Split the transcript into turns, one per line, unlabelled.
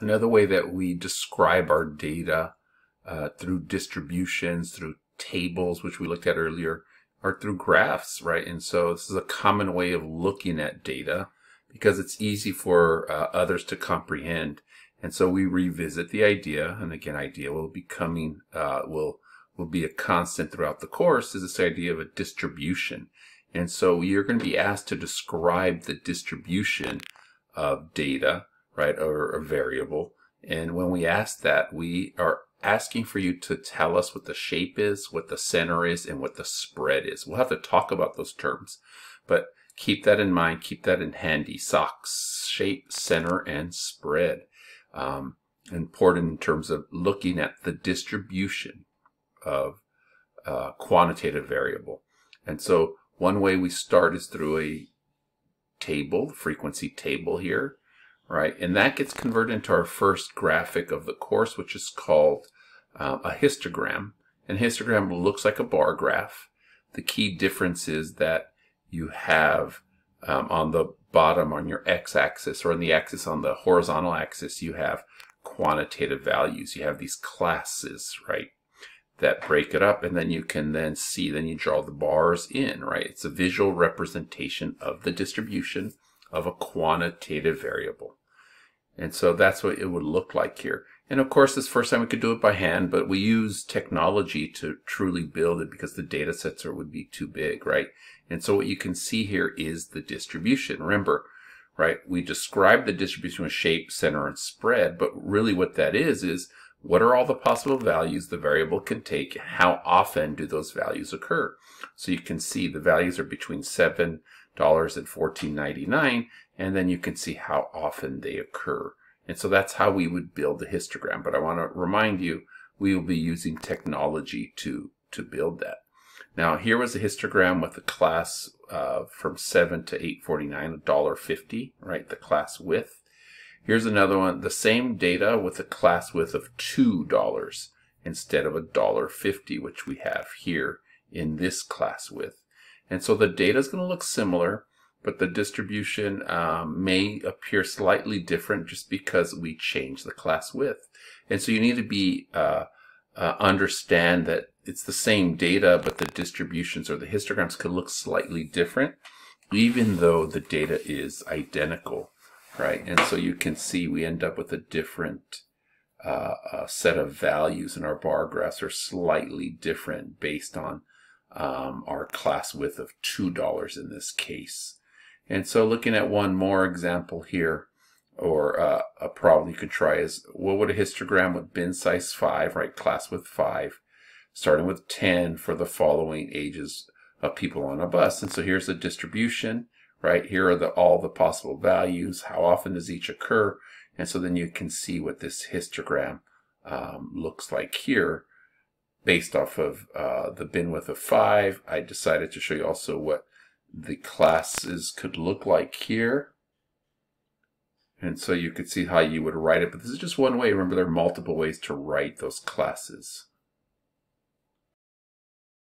Another way that we describe our data uh, through distributions, through tables, which we looked at earlier, or through graphs, right? And so this is a common way of looking at data because it's easy for uh, others to comprehend. And so we revisit the idea, and again, idea will be coming, uh, will will be a constant throughout the course, is this idea of a distribution. And so you're going to be asked to describe the distribution of data, right, or a variable. And when we ask that, we are asking for you to tell us what the shape is, what the center is, and what the spread is. We'll have to talk about those terms, but keep that in mind, keep that in handy. SOX, shape, center, and spread. Um, important in terms of looking at the distribution of uh, quantitative variable. And so one way we start is through a table, frequency table here right? And that gets converted into our first graphic of the course, which is called uh, a histogram. And histogram looks like a bar graph. The key difference is that you have um, on the bottom on your x-axis or on the axis on the horizontal axis, you have quantitative values. You have these classes, right? that break it up and then you can then see then you draw the bars in right it's a visual representation of the distribution of a quantitative variable and so that's what it would look like here. And of course, this first time we could do it by hand, but we use technology to truly build it because the data sets are, would be too big, right? And so what you can see here is the distribution. Remember, right, we describe the distribution with shape, center, and spread, but really what that is, is what are all the possible values the variable can take? How often do those values occur? So you can see the values are between 7 dollars ninety nine, and then you can see how often they occur. And so that's how we would build the histogram. But I want to remind you, we will be using technology to to build that. Now here was a histogram with a class uh, from 7 to 849, $1.50, right, the class width. Here's another one, the same data with a class width of $2 instead of $1.50, which we have here in this class width. And so the data is going to look similar, but the distribution um, may appear slightly different just because we change the class width. And so you need to be uh, uh, understand that it's the same data, but the distributions or the histograms could look slightly different, even though the data is identical, right? And so you can see we end up with a different uh, set of values, and our bar graphs are slightly different based on um, our class width of $2 in this case. And so looking at one more example here, or uh, a problem you could try is, what would a histogram with bin size 5, right, class width 5, starting with 10 for the following ages of people on a bus. And so here's the distribution, right? Here are the all the possible values. How often does each occur? And so then you can see what this histogram um, looks like here based off of uh, the bin width of 5. I decided to show you also what the classes could look like here. And so you could see how you would write it, but this is just one way. Remember, there are multiple ways to write those classes.